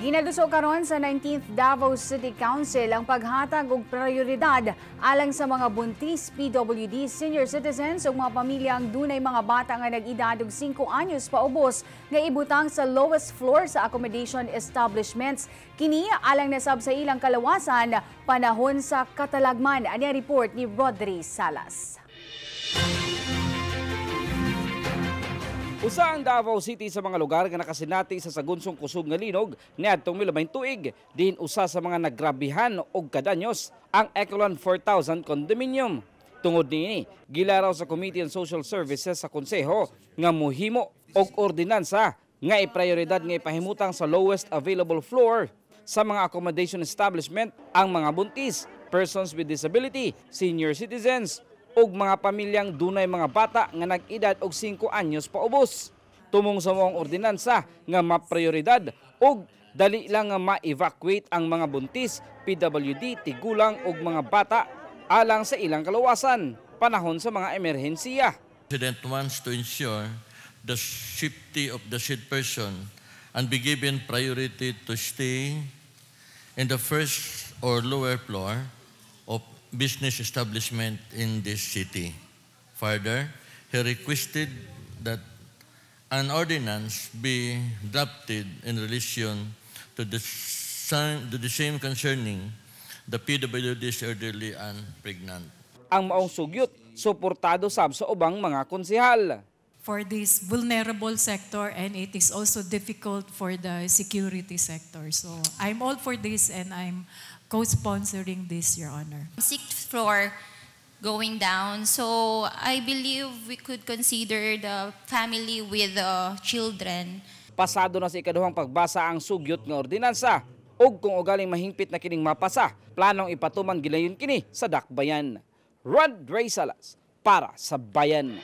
Ginaduso karon sa 19th Davao City Council ang paghatag og prioridad alang sa mga buntis, PWD, senior citizens ug mga pamilyang dunay mga bata nga nag-edad og 5 anyos paubos nga ibutang sa lowest floor sa accommodation establishments. Kini alang nasab sa ilang kalawasan panahon sa katalagman. Ani ang report ni Rodri Salas. Usa ang Davao City sa mga lugar nga nakasinati sa sagunsong kusog nga linog niadtong milabay tuig din usa sa mga nagrabihan og kadanyos ang Echelon 4000 condominium. Tungod niini, gilaraw sa Committee on Social Services sa konseho nga muhimo og ordinansa nga iprioridad nga ipahimutang sa lowest available floor sa mga accommodation establishment ang mga buntis, persons with disability, senior citizens, ug mga pamilyang dunay mga bata nga nag-edad og 5 anyos paubos. Tumong sa mong ordinansa nga maprioridad ug dali lang nga ma-evacuate ang mga buntis, PWD, tigulang ug mga bata alang sa ilang kaluwasan panahon sa mga emerhensiya. President wants to ensure the safety of the said person and be given priority to stay in the first or lower floor of business establishment in this city. Further, he requested that an ordinance be drafted in relation to the, to the same concerning the PWD's elderly and pregnant. Ang maong sugyot suportado sab sa ubang mga konsehal. For this vulnerable sector and it is also difficult for the security sector. So I'm all for this and I'm co-sponsoring this, Your Honor. sixth floor going down. So I believe we could consider the family with uh, children. Pasado na sa ikaduhang pagbasa ang sugyot nga ordinansa ug kung ugaling mahingpit na kining mapasa, planong ipatuman gilayon kini sa dakbayan. Rod Ray Salas para sa Bayan.